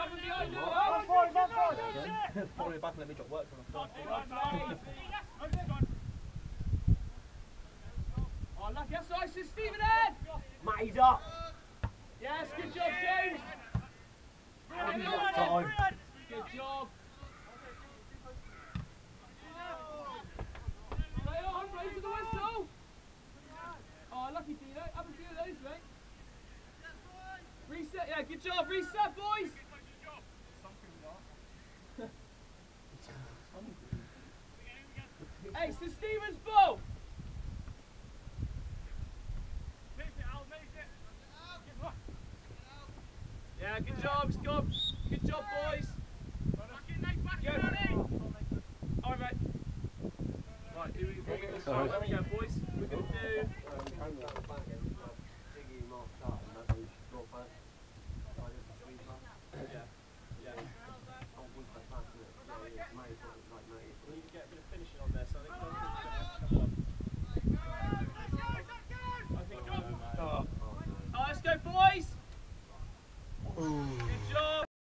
Me back work from Oh, lucky. Nice. It's Stephen Ed. Matty's up. Yes, good job, James. Time. Good job. On, raise to the whistle. Oh, lucky Dino. Have a few of those, mate. Reset, yeah, good job. Reset, boys. Hey, so Stevens ball. Yeah, good job, Scott. Good job, boys. Go. All right, mate. Right, here we go. Here we go, boys. We're going to do Ooh.